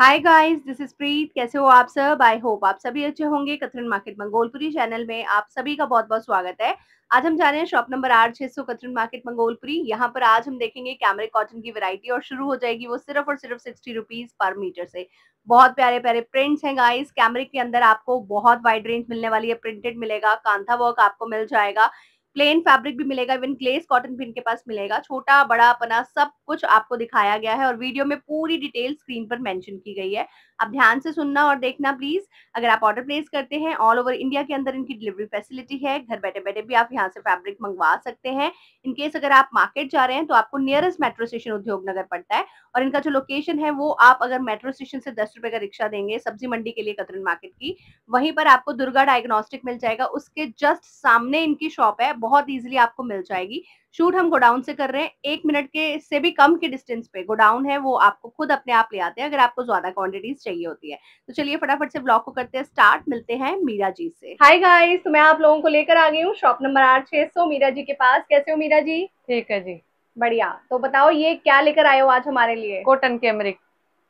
Hi guys this is Preet कैसे हो आप सब? आई होप आप सभी अच्छे होंगे। कथरन मार्केट मंगोलपुरी चैनल में आप सभी का बहुत बहुत स्वागत है। आज हम जा रहे हैं शॉप नंबर आठ छह सौ कथरन मार्केट मंगोलपुरी। यहाँ पर आज हम देखेंगे कैमरे कॉटन की वैरायटी और शुरू हो जाएगी वो सिर्फ़ और सिर्फ़ सिक्सटी रुपीज़ पर मीटर से। बहुत प्यारे प्यारे प्रिंट्स हैं गाइस कैमरे के अंदर आपको बहुत वाइड रेंज मिलने वाली है। प्रिंटेड मिलेगा, कांथा वर्क आपको मिल जाएगा। प्लेन फैब्रिक भी मिलेगा इवन ग्लेस कॉटन भी इनके पास मिलेगा। छोटा, बड़ा, पना, सब कुछ आपको दिखाया गया है और वीडियो में पूरी डिटेल स्क्रीन पर मेंशन की गई है। आप ध्यान से सुनना और देखना प्लीज़। अगर आप ऑर्डर प्लेस करते हैं ऑल ओवर इंडिया के अंदर इनकी डिलीवरी फैसिलिटी है। घर बैठे बैठे भी आप यहाँ से फैब्रिक मंगवा सकते हैं। इनकेस अगर आप मार्केट जा रहे हैं तो आपको नियरेस्ट मेट्रो स्टेशन उद्योग नगर पड़ता है। और इनका जो लोकेशन है, वो आप अगर मेट्रो स्टेशन से दस रुपए का रिक्शा देंगे, सब्ज़ी मंडी के लिए कतरन मार्केट की, वहीं पर आपको दुर्गा डायग्नोस्टिक मिल जाएगा। उसके जस्ट सामने इनकी शॉप है, बहुत ईजिली आपको मिल जाएगी। शूट हम गोडाउन से कर रहे हैं एक मिनट के से भी कम के डिस्टेंस पे। गोडाउन है वो आपको खुद अपने आप ले आते हैं अगर आपको ज़्यादा क्वांटिटीज चाहिए होती है। तो चलिए फटाफट से ब्लॉग को करते हैं स्टार्ट मिलते हैं मीरा जी से। हाय गाइस तो मैं आप लोगों को लेकर आ गई हूँ शॉप नंबर आठ छह सौ मीरा जी के पास। कैसे हो मीरा जी? ठीक है जी। बढ़िया। तो बताओ ये क्या लेकर आए हो आज हमारे लिए? कॉटन कैमरिक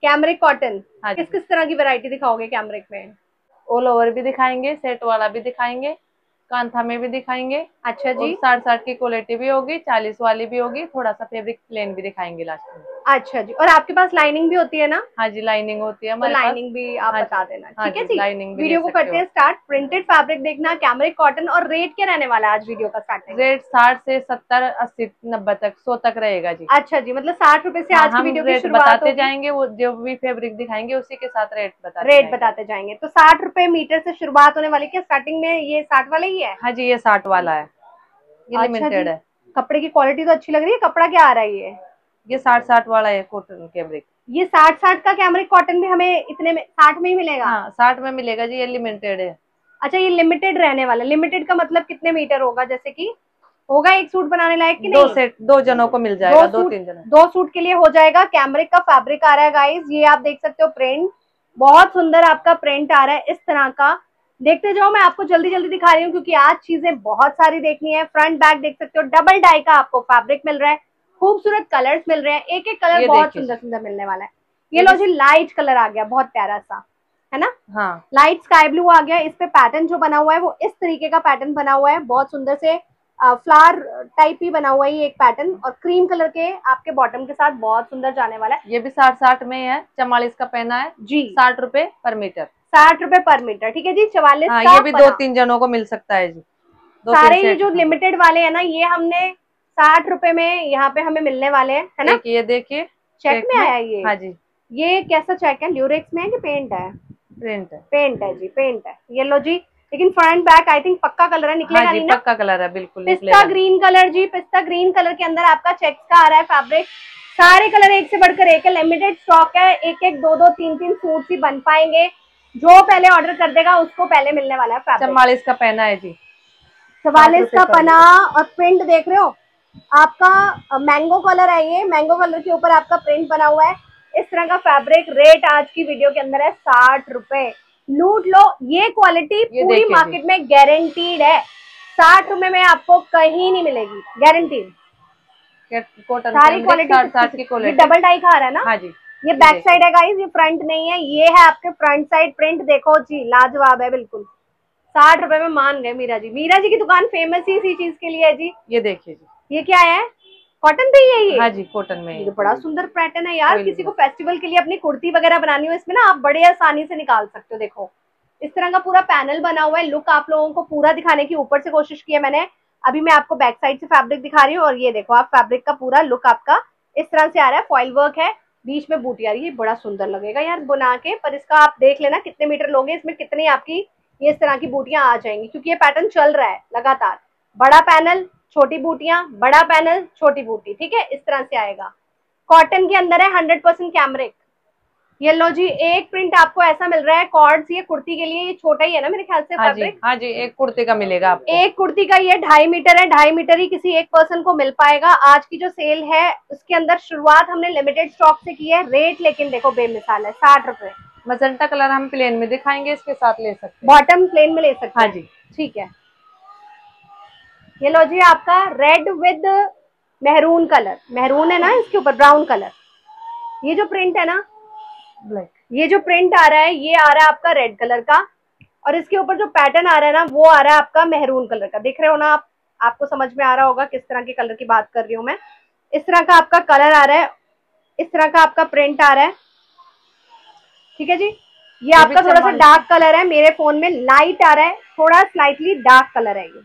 कैमरिक कॉटन किस किस तरह की वेरायटी दिखाओगे कैमरिक में? ऑल ओवर भी दिखाएँगे सेट वाला भी दिखाएँगे। कांथा में भी दिखाएँगे। अच्छा जी। साठ साठ की क्वालिटी भी होगी चालीस वाली भी होगी थोड़ा सा फेब्रिक प्लेन भी दिखाएँगे लास्ट में। अच्छा जी और आपके पास लाइनिंग भी होती है ना? हाँ जी लाइनिंग होती है तो लाइनिंग भी आप हाँ बता देना हाँ ठीक है जी, लाइनिंग वीडियो को करते हैं स्टार्ट प्रिंटेड फैब्रिक देखना कैमरिक कॉटन और रेट क्या रहने वाला है आज वीडियो का स्टार्टिंग रेट साठ से सत्तर अस्सी नब्बे तक सौ तक रहेगा जी। अच्छा जी मतलब साठ रूपए से हाँ, आज की वीडियो की बताते जाएँगे वो जो भी फेब्रिक दिखाएँगे उसी के साथ रेट बता रेट बताते जाएँगे। तो साठ रुपए मीटर से शुरुआत होने वाली क्या? स्टार्टिंग में ये साठ वाला ही है? हाँ जी ये साठ वाला है। ये अच्छा लिमिटेड है। कपड़े की क्वालिटी तो अच्छी लग रही है कपड़ा क्या आ रहा है ये? ये साठ साठ वाला है कॉटन कैमरिक ये साठ साठ का कैमरिक कॉटन भी हमें इतने में साठ में ही मिलेगा? हाँ साठ में मिलेगा जी ये लिमिटेड है। अच्छा ये लिमिटेड रहने वाला। लिमिटेड का मतलब कितने मीटर होगा? जैसे कि होगा एक सूट बनाने लायक कि दो नहीं? सेट दो जनों को मिल जाएगा दो सूट- तीन जनों। दो सूट के लिए हो जाएगा। कैमरिक का फैब्रिक आ रहा है गाइस ये आप देख सकते हो प्रिंट बहुत सुंदर आपका प्रिंट आ रहा है इस तरह का। देखते जाओ मैं आपको जल्दी जल्दी दिखा रही हूँ क्योंकि आज चीज़ें बहुत सारी देखनी है। फ्रंट बैक देख सकते हो डबल डाई का आपको फैब्रिक मिल रहा है। खूबसूरत कलर्स मिल रहे हैं। एक एक कलर बहुत सुंदर सुंदर मिलने वाला है। ये लो जी लाइट कलर आ गया बहुत प्यारा सा है ना? हाँ। लाइट स्काई ब्लू आ गया इस पे पैटर्न जो बना हुआ है वो इस तरीके का पैटर्न बना हुआ है। बहुत सुंदर से फ्लावर टाइप ही बना हुआ है ये एक पैटर्न और क्रीम कलर के आपके बॉटम के साथ बहुत सुंदर जाने वाला है। ये भी साठ साठ में है चवालीस का पहना है जी। साठ रुपए पर मीटर। साठ रुपए पर मीटर ठीक है जी? चवालीस हाँ ये भी दो तीन जनों को मिल सकता है जी। सारे ये जो लिमिटेड वाले है ना ये हमने साठ रुपए में यहाँ पे हमें मिलने वाले हैं है ना? ये देखिए चेक में में। आया ये। हाँ जी। ये कैसा चेक है? ल्यूरेक्स में है कि पेंट है? प्रिंट है। पेंट है जी पेंट है। ये लो जी लेकिन फ्रंट बैक आई थिंक पक्का कलर है निकलेगा हाँ जी नहीं ना? पक्का कलर है बिल्कुल पिस्ता ग्रीन कलर जी पिस्ता ग्रीन कलर के अंदर आपका चेक का आ रहा है फैब्रिक सारे कलर एक से बढ़कर एक है लिमिटेड स्टॉक है एक एक दो दो तीन तीन सूट ही बन पाएँगे। जो पहले ऑर्डर कर देगा उसको पहले मिलने वाला है फैब्रिक चवालीस का पहना है जी। चवालीस का पना और प्रिंट देख रहे हो? आपका मैंगो कलर है ये। मैंगो कलर के ऊपर आपका प्रिंट बना हुआ है। इस तरह का फैब्रिक रेट आज की वीडियो के अंदर है साठ रुपए। लूट लो ये क्वालिटी पूरी मार्केट में गारंटीड है। साठ रुपए में आपको कहीं नहीं मिलेगी। गारंटीड कॉटन सारी क्वालिटी डबल टाई का आ रहा है ना? हाँ जी। ये बैक साइड है गाइस ये फ्रंट नहीं है। ये है आपके फ्रंट साइड प्रिंट देखो जी लाजवाब है बिल्कुल। साठ रुपए में मान गए मीरा जी। मीरा जी की दुकान फ़ेमस ही इसी चीज़ के लिए है जी। ये देखिए जी। ये क्या है? कॉटन पे ही है ये? हाँ जी कॉटन में ये तो बड़ा सुंदर पैटर्न है यार। किसी को फेस्टिवल के लिए अपनी कुर्ती वगैरह बनानी हो इसमें ना आप बड़े आसानी से निकाल सकते हो देखो। इस तरह का पूरा पैनल बना हुआ है। लुक आप लोगों को पूरा दिखाने की ऊपर से कोशिश की है मैंने। अभी मैं आपको बैक साइड से फैब्रिक दिखा रही हूँ और ये देखो आप फैब्रिक का पूरा लुक आपका इस तरह से आ रहा है। फॉइल वर्क है। बीच में बूटी आ रही है बड़ा सुंदर लगेगा यार बुना के। पर इसका आप देख लेना कितने मीटर लोगे इसमें कितनी आपकी ये इस तरह की बूटियाँ आ जाएँगी। क्योंकि ये पैटर्न चल रहा है लगातार। बड़ा पैनल छोटी बूटियाँ बड़ा पैनल छोटी बूटी ठीक है? इस तरह से आएगा। कॉटन के अंदर है हंड्रेड परसेंट कैमरिक ये लो जी एक प्रिंट आपको ऐसा मिल रहा है कॉर्ड्स ये कुर्ती के लिए ये छोटा ही है ना मेरे ख्याल से हाँ जी हाँ जी एक कुर्ती का मिलेगा आपको। एक कुर्ती का ये ढाई मीटर है ढाई मीटर ही किसी एक पर्सन को मिल पाएगा। आज की जो सेल है उसके अंदर शुरुआत हमने लिमिटेड स्टॉक से की है रेट लेकिन देखो बेमिसाल है साठ रुपए। मजेंटा कलर हम प्लेन में दिखाएँगे इसके साथ ले सकते हैं। बॉटम प्लेन में ले सकते हाँ जी। ठीक है। ये लो जी आपका red with maroon colour maroon है ना इसके ऊपर ब्राउन कलर ये जो प्रिंट है ना ब्लैक ये जो प्रिंट आ रहा है ये आ रहा है आपका रेड कलर का. और इसके ऊपर जो पैटर्न आ रहा है ना वो आ रहा है आपका मेहरून कलर का. देख रहे हो ना आप? आपको समझ में आ रहा होगा किस तरह के कलर की बात कर रही हूँ मैं. इस तरह का आपका कलर आ रहा है इस तरह का आपका प्रिंट आ रहा है. ठीक है जी? ये आपका थोड़ा सा डार्क कलर है. मेरे फ़ोन में लाइट आ रहा है थोड़ा स्लाइटली डार्क कलर है ये.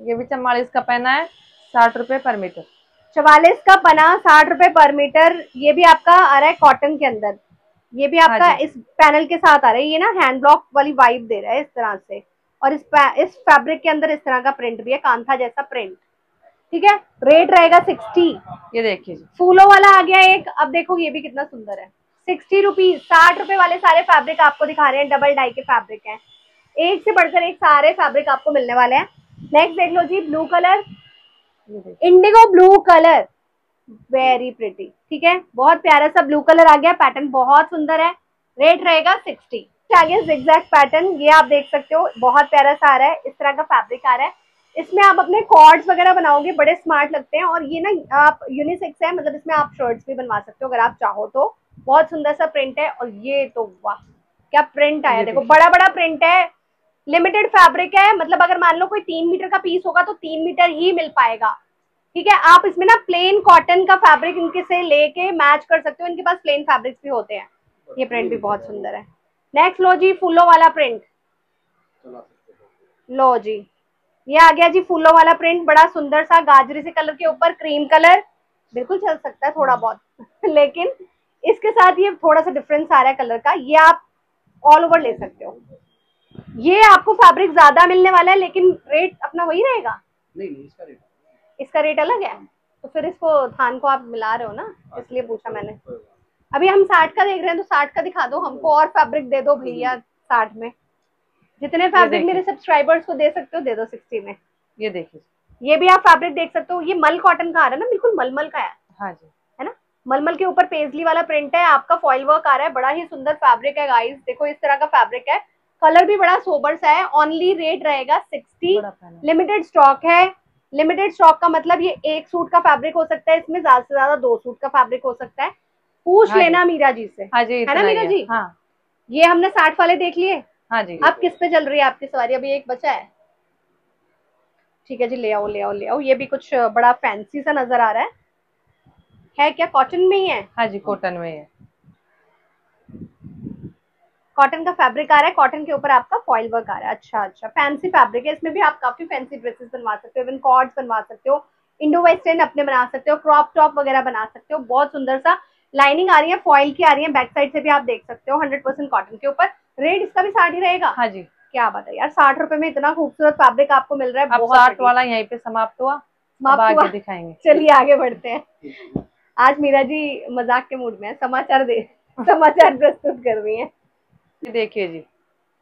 ये भी चवालीस का पहना है साठ रुपए पर मीटर। चवालीस का पना साठ रुपए पर मीटर ये भी आपका आ रहा है कॉटन के अंदर। ये भी आपका हाँ इस पैनल के साथ आ रहा है ये ना हैंड ब्लॉक वाली वाइब दे रहा है इस तरह से। और इस इस फैब्रिक के अंदर इस तरह का प्रिंट भी है कांथा जैसा प्रिंट ठीक है? रेट रहेगा सिक्सटी ये देखिए फूलों वाला आ गया एक अब देखो ये भी कितना सुंदर है। सिक्सटी रुपीज़ साठ रुपए वाले सारे फैब्रिक आपको दिखा रहे हैं डबल डाई के फैब्रिक हैं। एक से बढ़कर एक सारे फैब्रिक आपको मिलने वाले हैं। नेक्स्ट देख लो जी blue colour indigo blue colour very pretty ठीक है? बहुत प्यारा सा ब्लू कलर आ गया. पैटर्न बहुत सुंदर है. रेट रहेगा सिक्सटी आगे जिग्जैक्ट पैटर्न ये आप देख सकते हो. बहुत प्यारा सा आ रहा है. इस तरह का फैब्रिक आ रहा है. इसमें आप अपने कॉर्ड्स वगैरह बनाओगे बड़े स्मार्ट लगते हैं. और ये ना आप यूनिसेक्स है मतलब इसमें आप शर्ट्स भी बनवा सकते हो अगर आप चाहो तो. बहुत सुंदर सा प्रिंट है. और ये तो वाह क्या प्रिंट आया? देखो बड़ा बड़ा प्रिंट है. लिमिटेड फैब्रिक है मतलब अगर मान लो कोई तीन मीटर का पीस होगा तो तीन मीटर ही मिल पाएगा। ठीक है? आप इसमें ना प्लेन कॉटन का फैब्रिक इनके से लेके मैच कर सकते हो। इनके पास प्लेन फैब्रिक्स भी होते हैं। ये प्रिंट भी बहुत सुंदर है। नेक्स्ट लो जी, फूलों वाला प्रिंट लो जी। ये आ गया जी फूलों वाला प्रिंट बड़ा सुंदर सा गाजरी से कलर के ऊपर क्रीम कलर बिल्कुल चल सकता है थोड़ा बहुत। लेकिन इसके साथ ये थोड़ा सा डिफरेंस आ रहा है कलर का। ये आप ऑल ओवर ले सकते हो। ये आपको फैब्रिक ज़्यादा मिलने वाला है लेकिन रेट अपना वही रहेगा। नहीं नहीं इसका रेट इसका रेट अलग है? तो फिर इसको थान को आप मिला रहे हो ना? इसलिए पूछा मैंने। अभी हम साठ का देख रहे हैं तो साठ का दिखा दो हमको और फैब्रिक दे दो भैया साठ में। जितने फैब्रिक मेरे सब्सक्राइबर्स को दे सकते हो दे दो सिक्सटी में। ये देखिए। ये भी आप फैब्रिक देख सकते हो ये मल कॉटन का आ रहा है ना बिल्कुल मलमल का है। हाँ जी। है ना? मलमल के ऊपर पेजली वाला प्रिंट है आपका फॉइल वर्क आ रहा है बड़ा ही सुंदर फैब्रिक है गाइस देखो इस तरह का फैब्रिक है। कलर भी बड़ा सोबर सा है ओनली रेट रहेगा सिक्सटी लिमिटेड स्टॉक है। लिमिटेड स्टॉक का मतलब ये एक सूट का फैब्रिक हो सकता है इसमें ज़्यादा से ज़्यादा दो सूट का फैब्रिक हो सकता है। पूछ हाँ लेना मीरा जी से। हाँ जी है ना मीरा जी? हाँ। ये हमने साठ वाले देख लिए। हाँ जी। अब किस पे चल रही है आपकी सवारी? अभी एक बचा है। ठीक है जी ले आओ ले आओ ले आओ। ये भी कुछ बड़ा फैंसी सा नज़र आ रहा है। है क्या? कॉटन में ही है? हाँ जी कॉटन में है। कॉटन का फैब्रिक आ रहा है कॉटन के ऊपर आपका फॉइल वर्क आ रहा है। अच्छा अच्छा। फैंसी फैब्रिक है इसमें भी आप काफ़ी फैंसी ड्रेसेस बनवा सकते हो इवन कॉर्ड्स बनवा सकते हो इंडो वेस्टर्न अपने बना सकते हो क्रॉप टॉप वगैरह बना सकते हो बहुत सुंदर सा लाइनिंग आ रही है फॉइल की आ रही है बैक साइड से भी आप देख सकते हो हंड्रेड परसेंट कॉटन के ऊपर। रेट इसका भी साठ ही रहेगा? हाँ जी। क्या बात है यार साठ रुपए में इतना खूबसूरत फैब्रिक आपको मिल रहा है बहुत साठ वाला यहीं पे समाप्त हुआ समाप्त हुआ। दिखाएँगे। चलिए आगे बढ़ते हैं। आज मीरा जी मज़ाक के मूड में है समाचार दे समाचार प्रस्तुत कर रही है। देखिए जी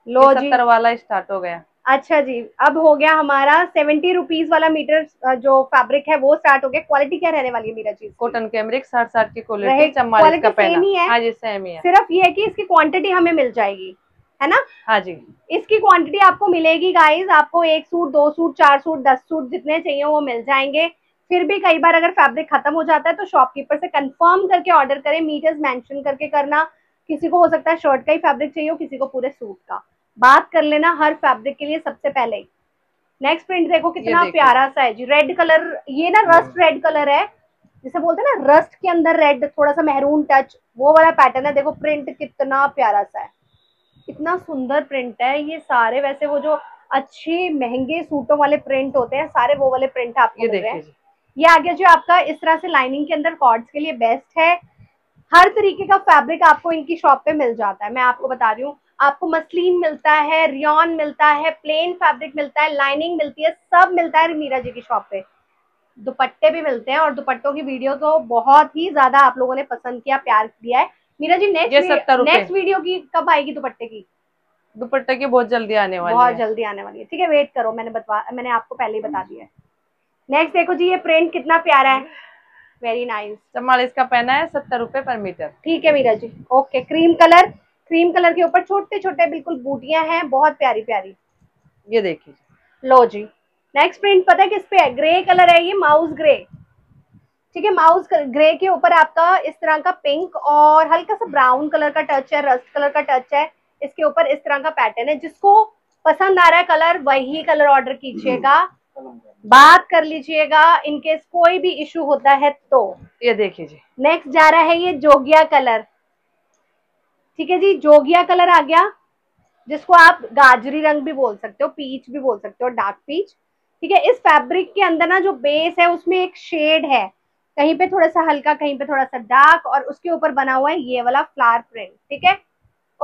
लो जी। सत्तर वाला स्टार्ट हो गया। अच्छा जी अब हो गया हमारा सेवेंटी रुपीज़ वाला मीटर जो फैब्रिक है वो स्टार्ट हो गया। क्वालिटी क्या रहने वाली है मेरा चीज़ कॉटन कैमरिक साठ साठ की क्वालिटी सेम ही है। हाँ जी सेम ही है। सिर्फ़ ये है कि इसकी क्वांटिटी हमें मिल जाएगी है ना? हाँ जी। इसकी क्वांटिटी आपको मिलेगी गाइस आपको एक सूट दो सूट चार सूट दस सूट जितने चाहिए वो मिल जाएँगे। फिर भी कई बार अगर फैब्रिक खत्म हो जाता है तो शॉपकीपर से कंफर्म करके ऑर्डर करें मीटर्स मेंशन करके करना। किसी को हो सकता है शर्ट का ही फैब्रिक चाहिए हो किसी को पूरे सूट का। बात कर लेना हर फैब्रिक के लिए सबसे पहले नेक्स्ट प्रिंट देखो कितना प्यारा सा है जी। रेड कलर ये ना रस्ट रेड कलर है। जिसे बोलते हैं ना रस्ट के अंदर रेड थोड़ा सा मेहरून टच वो वाला पैटर्न है। देखो प्रिंट कितना प्यारा सा है। इतना सुंदर प्रिंट है। ये सारे वैसे वो जो अच्छे महँगे सूटों वाले प्रिंट होते हैं सारे वो वाले प्रिंट आपको मिल रहे हैं। ये आगे जो आपका इस तरह से लाइनिंग के अंदर कॉर्ड्स के लिए बेस्ट है। हर तरीके का फैब्रिक आपको इनकी शॉप पे मिल जाता है। मैं आपको बता रही हूँ आपको मसलिन मिलता है रियन मिलता है प्लेन फैब्रिक मिलता है लाइनिंग मिलती है सब मिलता है मीरा जी की शॉप पे। दुपट्टे भी मिलते हैं और दुपट्टों की वीडियो तो बहुत ही ज़्यादा आप लोगों ने पसंद किया प्यार दिया है। Meera ji next next video की कब आएगी दुपट्टे की? दुपट्टे की बहुत जल्दी आने वाली बहुत जल्दी आने वाली है। ठीक है वेट करो मैंने बता मैंने आपको पहले ही बता दिया है। नेक्स्ट देखो जी ये प्रिंट कितना प्यारा है। वेरी नाइस चम्मालीस का पहना है सत्तर रुपए पर मीटर। ठीक है Meera ji. Okay cream colour cream colour के ऊपर छोटे छोटे बिल्कुल बूटियाँ हैं बहुत प्यारी प्यारी ये देखिए। लो जी। नेक्स्ट प्रिंट पता है किस पे है? ग्रे कलर है ये माउस ग्रे ठीक है माउस ग्रे के ऊपर आपका इस तरह का पिंक और हल्का सा ब्राउन कलर का टच है रस्ट कलर का टच है। इसके ऊपर इस तरह का पैटर्न है। जिसको पसंद आ रहा है कलर वही कलर ऑर्डर कीजिएगा। बात कर लीजिएगा इनकेस कोई भी इशू होता है तो। ये देखिए जी। नेक्स्ट जा रहा है ये जोगिया कलर। ठीक है जी जोगिया कलर आ गया जिसको आप गाजरी रंग भी बोल सकते हो पीच भी बोल सकते हो डार्क पीच ठीक है इस फैब्रिक के अंदर ना जो बेस है उसमें एक शेड है। कहीं पे थोड़ा सा हल्का कहीं पे थोड़ा सा डार्क और उसके ऊपर बना हुआ है ये वाला फ्लावर प्रिंट ठीक है?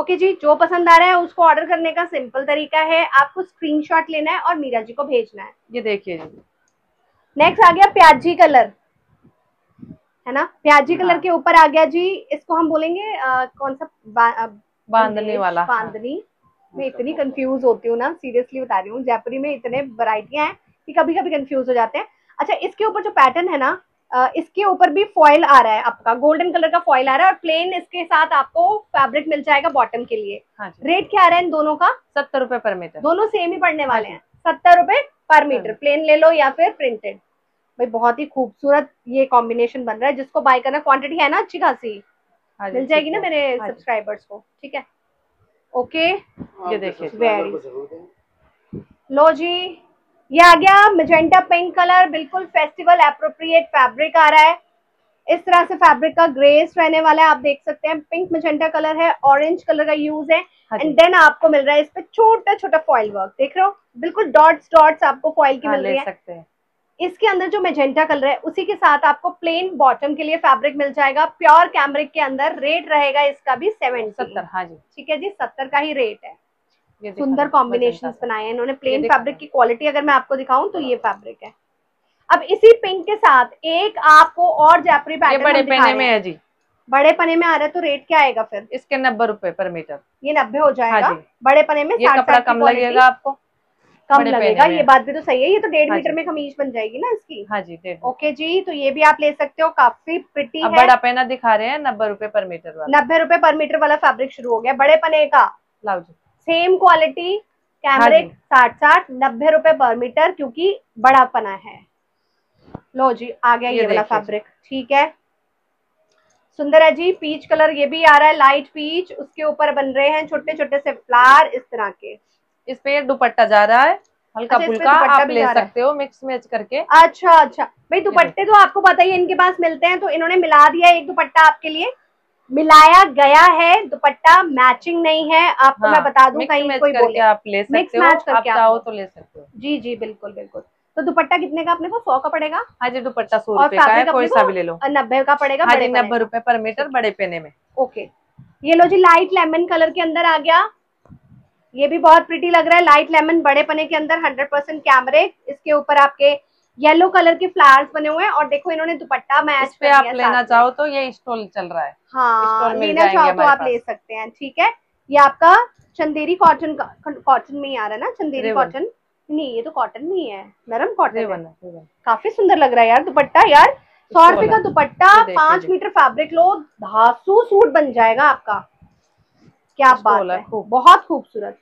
ओके जी जो पसंद आ रहा है उसको ऑर्डर करने का सिंपल तरीका है। आपको स्क्रीनशॉट लेना है और मीरा जी को भेजना है। ये देखिए जी। नेक्स्ट आ गया प्याजी कलर है ना? प्याजी हाँ। कलर हाँ। के ऊपर आ गया जी इसको हम बोलेंगे आ, कौन सा बा, बांधने वाला। हाँ। बांधनी। मैं इतनी कंफ्यूज होती हूँ ना सीरियसली बता रही हूँ। जयपुरी में इतने वराइटियाँ हैं कि कभी कभी कंफ्यूज हो जाते हैं। अच्छा इसके ऊपर जो पैटर्न है ना इसके ऊपर भी फॉइल आ रहा है आपका। गोल्डन कलर का फॉइल आ रहा है और प्लेन इसके साथ आपको फैब्रिक मिल जाएगा बॉटम के लिए। हाँ जी। रेट क्या आ रहा है इन दोनों का? सत्तर रुपए पर मीटर दोनों सेम ही पड़ने वाले हाँ हैं। सत्तर रुपए पर मीटर हाँ। प्लेन ले लो या फिर प्रिंटेड भाई बहुत ही खूबसूरत ये कॉम्बिनेशन बन रहा है। जिसको बाय करना क्वांटिटी है ना अच्छी खासी। हाँ मिल जाएगी ना मेरे हाँ सब्सक्राइबर्स को। ठीक है? ओके ये देखिए. लो जी। ये आ गया मेजेंटा पिंक कलर बिल्कुल फेस्टिवल अप्रोप्रिएट फैब्रिक आ रहा है। इस तरह से फैब्रिक का ग्रेस रहने वाला है आप देख सकते हैं। पिंक मेजेंटा कलर है ऑरेंज कलर का यूज़ है। हाँ एंड देन आपको मिल रहा है इस पे छोटा छोटा फॉइल वर्क देख रहे हो? बिल्कुल डॉट्स डॉट्स आपको फॉइल की हाँ, मिल रही है। सकते हैं। इसके अंदर जो मेजेंटा कलर है उसी के साथ आपको प्लेन बॉटम के लिए फैब्रिक मिल जाएगा। प्योर कैमरिक के अंदर रेट रहेगा इसका भी सेवन सत्तर हाँ जी। ठीक है जी सत्तर का ही रेट है। सुंदर कॉम्बिनेशन बनाए हैं इन्होंने प्लेन। फैब्रिक की क्वालिटी अगर मैं आपको दिखाऊँ तो ये फैब्रिक है। अब इसी पिंक के साथ एक आपको और जयपुरी पैटर्न बड़े रहे में है जी। बड़े पने में आ रहा है तो रेट क्या आएगा फिर? इसके नब्बे रुपए पर मीटर। ये नब्बे हो जाएगा। हाँ। बड़े पने में ये कपड़ा कम लगेगा आपको? कम लगेगा ये बात भी तो सही है। ये तो डेढ़ हाँ मीटर में कमीज बन जाएगी ना इसकी। हाँ जी डेढ़ ओके जी तो ये भी आप ले सकते हो। काफ़ी प्रिटी है। बड़ा पहना दिखा रहे हैं नब्बे रुपए पर मीटर वाला। नब्बे रुपए पर मीटर वाला फैब्रिक शुरू हो गया। बड़े पने का। लाओ जी। सेम क्वालिटी हाँ कैमरिक जी। साठ साठ नब्बे रुपए पर मीटर क्योंकि बड़ा पना है। लो जी आ गया ये ये वाला फैब्रिक ठीक है। सुंदर है जी पीच कलर ये भी आ रहा है लाइट पीच उसके ऊपर बन रहे हैं छोटे छोटे से फ्लावर इस तरह के। इस पे दुपट्टा जा रहा है हल्का अच्छा, फुल्का आप भी ले है। सकते हो मिक्स मैच करके। अच्छा अच्छा। भाई दुपट्टे तो आपको पता ही इनके पास मिलते हैं तो इन्होंने मिला दिया एक दुपट्टा आपके लिए। मिलाया गया है दुपट्टा मैचिंग नहीं है आपको हाँ, मैं बता दूँ कहीं कोई बोले। आप ले सकते हो करके आप चाहो तो ले सकते हो। जी जी बिल्कुल बिल्कुल। तो दुपट्टा कितने का अपने को? सौ का पड़ेगा? हाँ जी दुपट्टा सौ रुपए का है कोई सा भी ले लो। नब्बे का पड़ेगा हाँ जी नब्बे रुपए पर मीटर बड़े पेने में। ओके। ये लो जी लाइट लेमन कलर के अंदर आ गया। ये भी बहुत प्रिटी लग रहा है लाइट लेमन बड़े पने के अंदर हंड्रेड परसेंट कैमरे इसके ऊपर आपके येलो कलर के फ्लावर्स बने हुए हैं और देखो इन्होंने दुपट्टा मैच पे आप लेना चाहो तो ये स्टॉल चल रहा है। हाँ लेना चाहो तो आप ले सकते हैं ठीक है? ये आपका चंदेरी कॉटन कॉटन में ही आ रहा है ना? चंदेरी कॉटन नहीं ये तो कॉटन नहीं है नरम कॉटन। काफ़ी सुंदर लग रहा है यार दुपट्टा। यार सौ रुपए का दुपट्टा पाँच मीटर फैब्रिक लो धासु सूट बन जाएगा आपका। क्या बात है बहुत खूबसूरत।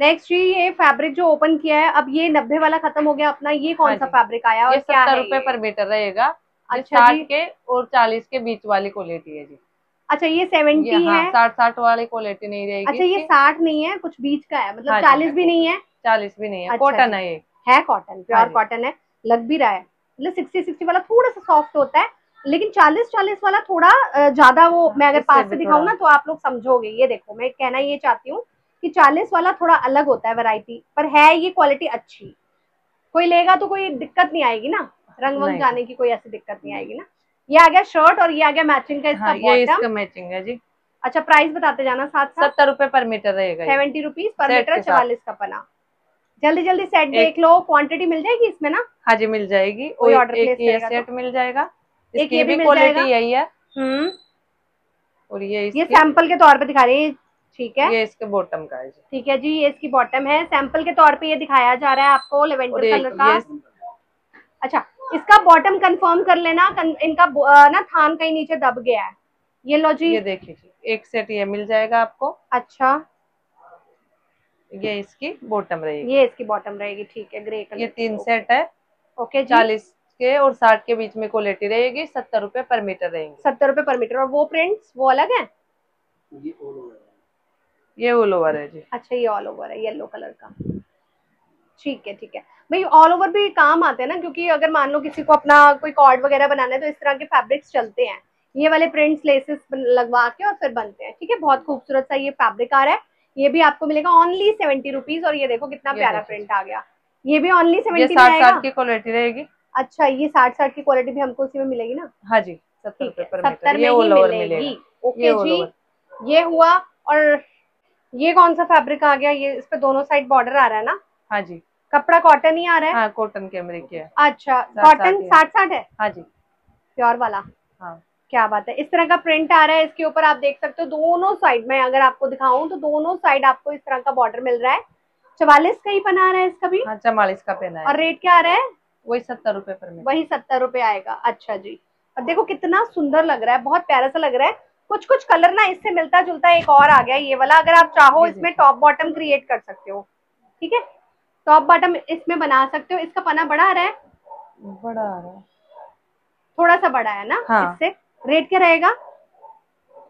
नेक्स्ट जी ये फैब्रिक जो ओपन किया है अब ये नब्बे वाला खत्म हो गया अपना ये कौन हाँ सा फैब्रिक आया और क्या सत्तर है रुपए पर मीटर रहेगा। अच्छा साठ। के और चालीस के बीच वाली क्वालिटी है जी। अच्छा ये सेवेंटी हाँ है। साठ साठ वाली क्वालिटी नहीं रहेगी अच्छा ये साठ नहीं है कुछ बीच का है मतलब हाँ चालीस भी नहीं है। चालीस भी नहीं है अच्छा कॉटन जी। है ये। है कॉटन प्योर कॉटन है लग भी रहा है। मतलब सिक्सटी सिक्सटी वाला थोड़ा सा सॉफ्ट होता है लेकिन चालीस चालीस वाला थोड़ा ज़्यादा वो मैं अगर पास से दिखाऊँ ना तो आप लोग समझोगे। ये देखो मैं कहना ये चाहती हूँ कि चालीस वाला थोड़ा अलग होता है वैरायटी पर है ये क्वालिटी अच्छी। कोई लेगा तो कोई दिक्कत नहीं आएगी ना। रंग वंग जाने की कोई ऐसी दिक्कत नहीं आएगी ना। ये आ गया शर्ट और ये आ गया मैचिंग का इसका हाँ ये इसका मैचिंग है जी। अच्छा प्राइस बताते जाना साथ साथ सत्तर रुपए पर मीटर रहेगा सेवेंटी रुपीज़ पर मीटर चवालीस का पना जल्दी जल्दी सेट देख लो क्वांटिटी मिल जाएगी इसमें ना? हाँ जी मिल जाएगी। कोई एक ये तो? सेट मिल जाएगा। एक इसकी ये भी? क्वालिटी यही है। हम्म। और ये ये सैंपल के तौर पे दिखा रही है। ठीक है? ये इसके बॉटम का है जी। ठीक है जी ये इसकी बॉटम है। सैंपल के तौर पे ये दिखाया जा रहा है आपको लेवेंडर कलर का। अच्छा इसका बॉटम कंफर्म कर लेना इनका ना थान कहीं नीचे दब गया है। ये लो जी। ये देखिए जी एक सेट ये मिल जाएगा आपको। अच्छा। ये इसकी बॉटम रहेगी। ये इसकी बॉटम रहेगी ठीक है ग्रे कलर ये तीन सेट है। ओके चालीस के और साठ के बीच में क्वालिटी रहेगी सत्तर रुपए पर मीटर रहेंगे। सत्तर रुपए पर मीटर और वो प्रिंट्स वो अलग है? ये ऑल ओवर है जी। अच्छा ये ऑल ओवर है येलो कलर का। ठीक है ठीक है। भाई ऑल ओवर भी काम आते हैं ना क्योंकि अगर मान लो किसी को अपना कोई कॉर्ड वगैरह बनाना है तो इस तरह के फैब्रिक्स चलते हैं। ये वाले प्रिंट्स लेसेस लगवा के और फिर बनते हैं ठीक है? बहुत खूबसूरत सा ये फैब्रिक आ रहा है। ये भी आपको मिलेगा ओनली सेवेंटी रुपीज़ और ये देखो कितना ये प्यारा प्रिंट आ गया। ये भी ओनली सेवेंटी साठ की क्वालिटी रहेगी। अच्छा ये साठ साठ की क्वालिटी भी हमको उसी में मिलेगी ना? हाँ जी सत्तर सत्तर में ही मिलेगी। ओके जी ये हुआ और ये कौन सा फैब्रिक आ गया? ये इस पे दोनों साइड बॉर्डर आ रहा है ना? हाँ जी। कपड़ा कॉटन ही आ रहा है? हाँ कॉटन के है। अच्छा कॉटन साठ साठ है? हाँ जी। प्योर वाला? हाँ। क्या बात है। इस तरह का प्रिंट आ रहा है इसके ऊपर आप देख सकते हो दोनों साइड में अगर आपको दिखाऊँ तो दोनों साइड आपको इस तरह का बॉर्डर मिल रहा है। चवालीस का ही बना रहा है इसका भी? हाँ चमालीस का पहना और रेट क्या आ रहा है? वही सत्तर रुपए पर वही सत्तर रुपए आएगा। अच्छा जी। और देखो कितना सुंदर लग रहा है बहुत प्यारा सा लग रहा है। कुछ कुछ कलर ना इससे मिलता जुलता एक और आ गया ये वाला। अगर आप चाहो इसमें टॉप बॉटम क्रिएट कर सकते हो ठीक है? टॉप बॉटम इसमें बना सकते हो। इसका पना बड़ा आ रहा है? बड़ा आ रहा है। थोड़ा सा बड़ा है ना हाँ। इससे? रेट क्या रहेगा?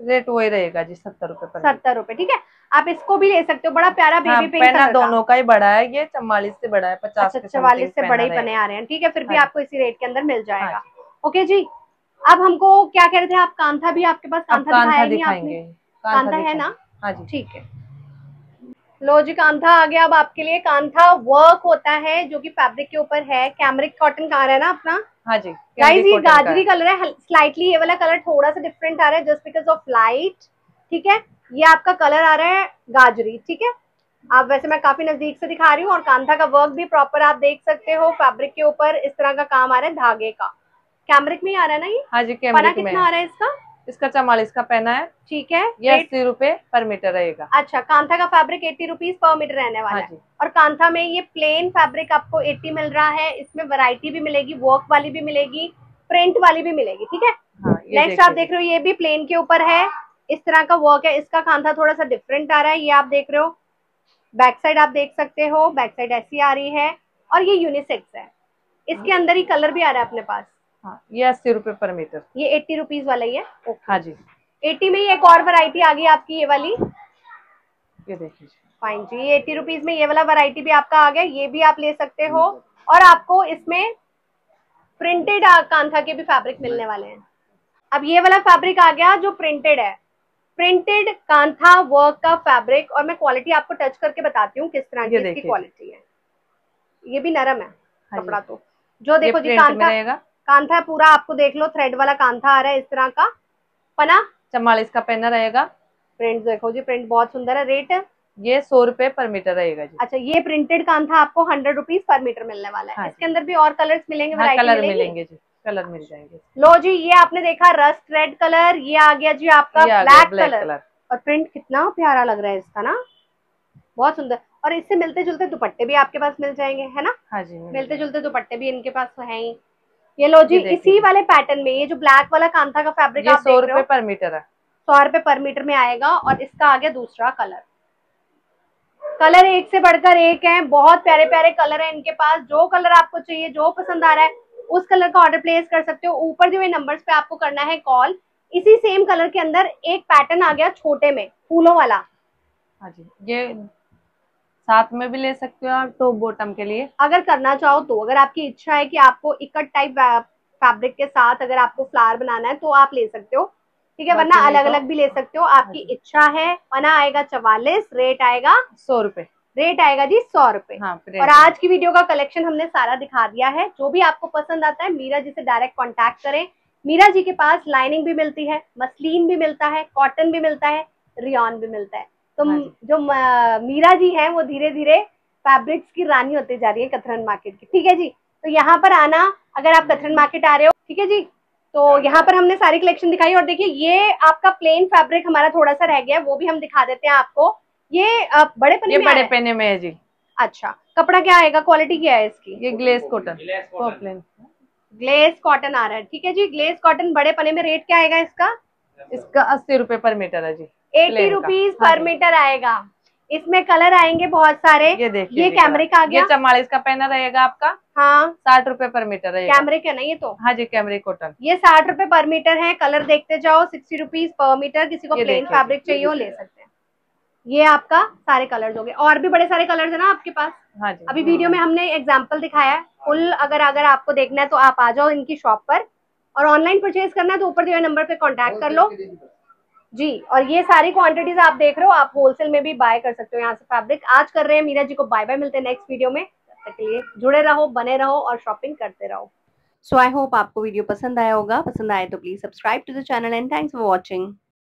रेट वही रहेगा जी सत्तर रूपए सत्तर रूपए ठीक है? आप इसको भी ले सकते हो। बड़ा प्यारा हाँ बेबी पहना कलर दोनों का ही बड़ा है ये चौवालीस से बड़ा है पचास अच्छा चवालीस से बड़े ही पने आ रहे हैं ठीक है? फिर भी हाँ। आपको इसी रेट के अंदर मिल जाएगा। हाँ ओके जी? अब हमको क्या कह रहे थे? आप कांथा भी आपके पास कांथा कांथा दिखाया दिखाएँगे। आपने? कांथा है ना? हाँ जी। ठीक है। लो जी कांथा आ गया अब आपके लिए। कांथा वर्क होता है जो कि फैब्रिक के ऊपर है। कैमरिक कॉटन का आ रहा है ना अपना? हाँ जी गाइस ये गाजरी कलर है। स्लाइटली ये वाला कलर थोड़ा सा डिफरेंट आ रहा है जस्ट बिकॉज़ ऑफ़ लाइट ठीक है? ये आपका कलर आ रहा है गाजरी। ठीक है? आप वैसे मैं काफ़ी नज़दीक से दिखा रही हूँ और कांथा का वर्क भी प्रॉपर आप देख सकते हो। फैब्रिक के ऊपर इस तरह का काम आ रहा है धागे का। कैमरिक में ही आ रहा है ना ये? हाँ जी पना कैमरिक में कितना आ रहा है इसका? इसका चौवालीस का पहना है। ठीक है। ये अस्सी रुपए पर मीटर रहेगा। अच्छा कांथा का fabric eighty rupees per metre रहने वाला हाँ है। और कांथा में ये प्लेन फैब्रिक आपको 80 मिल रहा है। इसमें वैरायटी भी मिलेगी वर्क वाली भी मिलेगी प्रिंट वाली भी मिलेगी ठीक है? हाँ नेक्स्ट आप देख रहे हो ये भी प्लेन के ऊपर है। इस तरह का वर्क है। इसका कांथा थोड़ा सा डिफरेंट आ रहा है। ये आप देख रहे हो। बैक साइड आप देख सकते हो। बैक साइड ऐसी आ रही है। और ये यूनिसेक्स है। इसके अंदर ही कलर भी आ रहा है अपने पास। हाँ ये अस्सी रुपए पर मीटर। ये एट्टी रुपीज़ वाला ही है? हाँ जी। एट्टी में ही एक और वैरायटी आ गई आपकी ये वाली। ये देखिए फाइन जी ये एट्टी रुपीज़ में ये वाला वैरायटी भी आपका आ गया ये भी आप ले सकते हो। और आपको इसमें प्रिंटेड कांथा के भी फैब्रिक मिलने वाले हैं। अब ये वाला फैब्रिक आ गया जो प्रिंटेड है। प्रिंटेड कांथा वर्क का फैब्रिक और मैं क्वालिटी आपको टच करके बताती हूँ किस तरह की इसकी क्वालिटी है। ये भी नरम है हाँ कपड़ा तो। जो देखो जी कांथा कांथा है पूरा आपको देख लो थ्रेड वाला कांथा आ रहा है इस तरह का। पना? चौवालीस का पहना रहेगा। प्रिंट देखो जी प्रिंट बहुत सुंदर है। रेट ये सौ रुपए पर मीटर रहेगा जी। अच्छा ये प्रिंटेड कांथा आपको हंड्रेड रुपीज़ पर मीटर मिलने वाला है। हाँ इसके अंदर भी और कलर्स मिलेंगे हाँ कलर मिलेगी? मिलेंगे जी कलर मिल जाएँगे। लो जी ये आपने देखा रस्ट रेड कलर ये आ गया जी आपका ब्लैक ब्लैक कलर कलर और प्रिंट कितना प्यारा लग रहा है इसका ना। बहुत सुंदर। और इससे मिलते जुलते दुपट्टे भी आपके पास मिल जाएँगे है ना? हाँ जी मिलते जुलते दुपट्टे भी इनके पास है ही। ये लो जी ये इसी वाले पैटर्न में ये जो ब्लैक वाला कांथा का फैब्रिक आप सौ रुपए पर मीटर है। सौ रुपए पर मीटर में आएगा और इसका आ गया दूसरा कलर कलर एक से बढ़कर एक है बहुत प्यारे प्यारे कलर है इनके पास जो कलर आपको चाहिए जो पसंद आ रहा है उस कलर का ऑर्डर प्लेस कर सकते हो। ऊपर दिए हुए नंबर्स पे आपको करना है कॉल इसी सेम कलर के अंदर एक पैटर्न आ गया छोटे में फूलों वाला। हाँ जी ये साथ में भी ले सकते हो आप टॉप बॉटम के लिए। अगर करना चाहो तो अगर आपकी इच्छा है कि आपको इकट टाइप फैब्रिक के साथ अगर आपको फ्लावर बनाना है तो आप ले सकते हो। ठीक है वरना अलग तो- अलग भी ले सकते हो। आपकी हाँ इच्छा है पना आएगा चवालीस रेट आएगा सौ रुपए। रेट आएगा जी सौ रुपए। हाँ और आज की वीडियो का कलेक्शन हमने सारा दिखा दिया है। जो भी आपको पसंद आता है मीरा जी से डायरेक्ट कांटेक्ट करें। मीरा जी के पास लाइनिंग भी मिलती है मसलिन भी मिलता है कॉटन भी मिलता है रियॉन भी मिलता है। तो हाँ जो। मीरा जी हैं वो धीरे धीरे फैब्रिक्स की रानी होती जा रही है कथरन मार्केट की। ठीक है जी? तो यहाँ पर आना अगर आप कथरन मार्केट आ रहे हो ठीक है जी? तो यहाँ पर हमने सारी कलेक्शन दिखाई और देखिए ये आपका प्लेन फैब्रिक हमारा थोड़ा सा रह गया है वो भी हम दिखा देते हैं आपको। ये अ, बड़े पन्ने ये में बड़े है? पहने में है जी। अच्छा कपड़ा क्या आएगा? क्वालिटी क्या है इसकी? ये glace cotton cotton glace cotton आ रहा है ठीक है जी? ग्लेस कॉटन बड़े पने में रेट क्या आएगा इसका? इसका अस्सी रुपए पर मीटर है जी। एटी रुपीज़ हाँ पर मीटर आएगा। इसमें कलर आएँगे बहुत सारे। ये देखिए ये कैमरे का आ गया। ये चवालीस का पहना रहेगा आपका। हाँ। साठ रुपए पर मीटर रहेगा। कैमरे का ना ये तो? हाँ जी कैमरे कॉटन। ये साठ रुपए पर मीटर है। कलर देखते जाओ सिक्सटी रुपीज़ पर मीटर। किसी को प्लेन फैब्रिक चाहिए हो ले सकते हैं। ये आपका सारे कलर्स हो गए। और भी बड़े सारे कलर्स है ना आपके पास? हाँ जी। अभी वीडियो में हमने एग्ज़ाम्पल दिखाया है। फुल अगर अगर आपको देखना है तो आप आ जाओ इनकी शॉप पर। और ऑनलाइन परचेज करना है तो ऊपर दिए नंबर पे कॉन्टेक्ट कर लो। जी, और ये सारी क्वांटिटीज आप देख रहे हो, आप होलसेल में भी बाय कर सकते हो यहाँ से फैब्रिक आज कर रहे हैं मीरा जी को बाय बाय मिलते हैं नेक्स्ट वीडियो में। तब तक के लिए जुड़े रहो, बने रहो और शॉपिंग करते रहो। सो आई होप आपको वीडियो पसंद आया होगा। पसंद आए तो please subscribe to the channel and thanks for watching